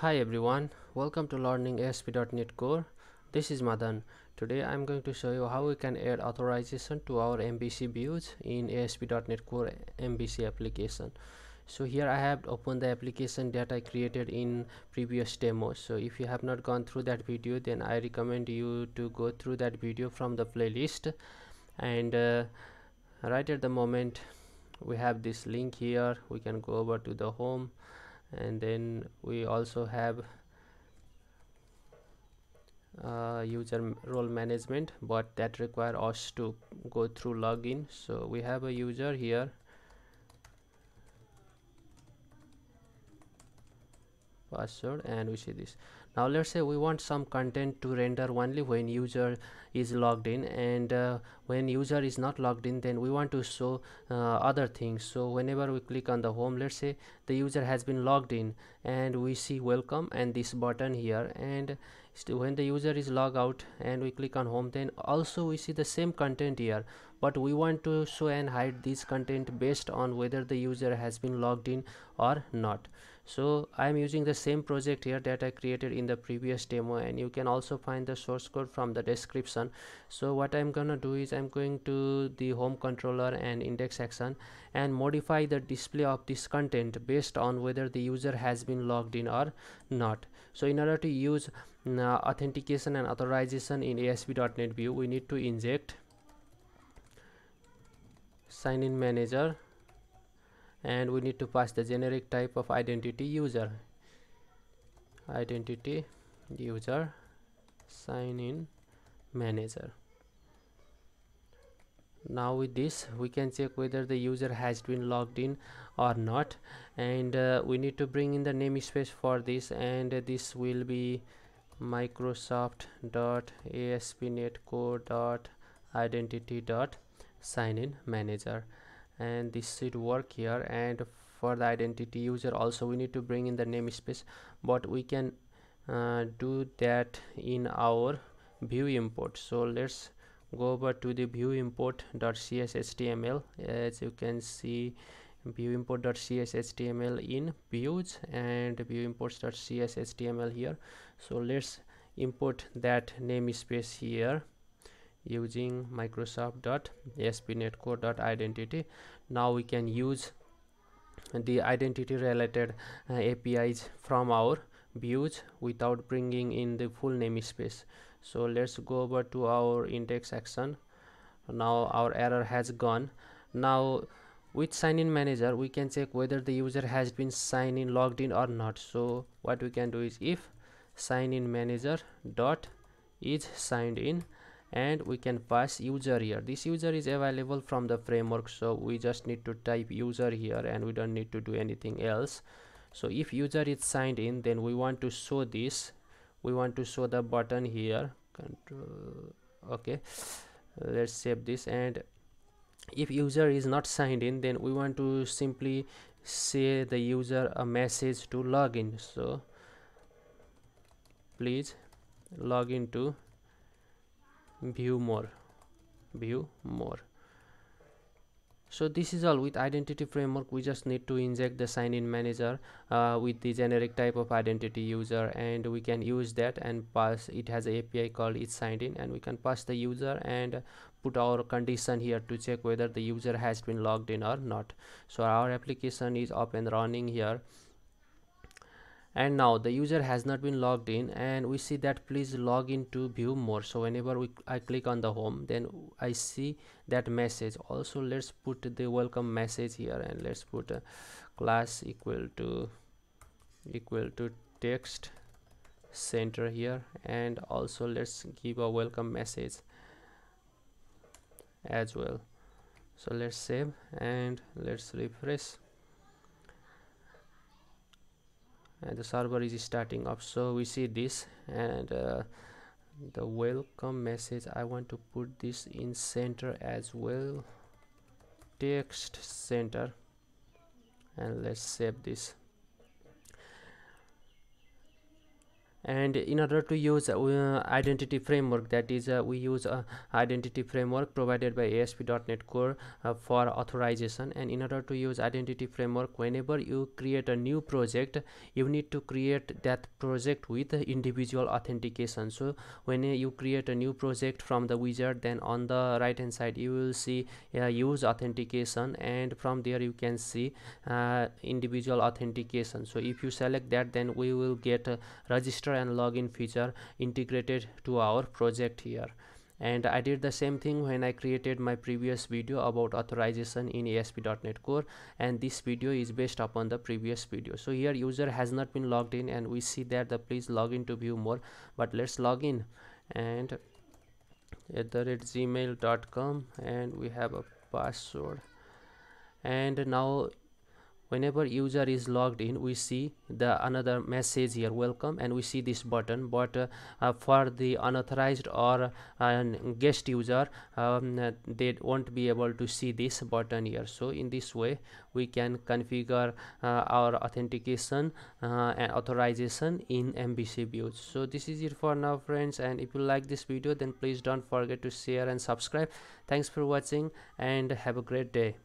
Hi everyone, welcome to learning ASP.NET Core. This is Madan. Today I'm going to show you how we can add authorization to our MVC views in ASP.NET Core MVC application. So here I have opened the application that I created in previous demo. So if you have not gone through that video then I recommend you to go through that video from the playlist and uh, right at the moment we have this link here we can go over to the home and then we also have uh, user role management but that require us to go through login. So we have a user here password and we see this. Now let's say we want some content to render only when user is logged in and uh, when user is not logged in then we want to show uh, other things. So whenever we click on the home let's say the user has been logged in and we see welcome and this button here and when the user is logged out and we click on home then also we see the same content here. But we want to show and hide this content based on whether the user has been logged in or not so i am using the same project here that i created in the previous demo and you can also find the source code from the description. So what i'm gonna do is i'm going to the home controller and index action and modify the display of this content based on whether the user has been logged in or not. So in order to use uh, authentication and authorization in asp.net view we need to inject sign in manager and we need to pass the generic type of identity user. Identity user sign in manager. Now with this we can check whether the user has been logged in or not and uh, we need to bring in the namespace for this and uh, this will be microsoft dot aspnet core dot identity dot sign in manager and this should work here. And for the identity user also we need to bring in the namespace. But we can uh, do that in our view import. So let's go over to the view import html as you can see view import html in views and view imports html here. So let's import that namespace here using microsoft dot ASP.NET dot identity. Now we can use the identity related uh, apis from our views without bringing in the full namespace. So let's go over to our index action. Now our error has gone. Now with sign in manager we can check whether the user has been signed in logged in or not. So what we can do is if sign in manager dot is signed in and we can pass user here. This user is available from the framework so we just need to type user here and we don't need to do anything else. So if user is signed in then we want to show this. We want to show the button here. Control okay. Let's save this and if user is not signed in then we want to simply say the user a message to login so please log into view more. View more. So this is all. With identity framework we just need to inject the sign in manager uh, with the generic type of identity user and we can use that and pass. It has a api called it's signed in and we can pass the user and put our condition here to check whether the user has been logged in or not. So our application is up and running here and now the user has not been logged in and we see that please log in to view more. So whenever we I click on the home then I see that message. Also let's put the welcome message here and let's put a class equal to equal to text center here. And also let's give a welcome message as well. So let's save and let's refresh and the server is starting up so we see this and uh, the welcome message. I want to put this in center as well. Text center. And let's save this and in order to use uh, identity framework that is uh, we use a identity framework provided by ASP.NET Core uh, for authorization. And in order to use identity framework whenever you create a new project you need to create that project with individual authentication. So when you create a new project from the wizard then on the right hand side you will see uh, use authentication. And from there you can see uh, individual authentication. So if you select that then we will get register and login feature integrated to our project here. And I did the same thing when I created my previous video about authorization in ASP.NET Core and this video is based upon the previous video. So here user has not been logged in and we see that the please log in to view more but let's log in. And at the rate gmail.com and we have a password. And now whenever user is logged in we see the another message here welcome and we see this button. But uh, uh, for the unauthorized or uh, guest user um, they won't be able to see this button here. So in this way we can configure uh, our authentication uh, and authorization in MVC views so this is it for now friends. And if you like this video then please don't forget to share and subscribe. Thanks for watching and have a great day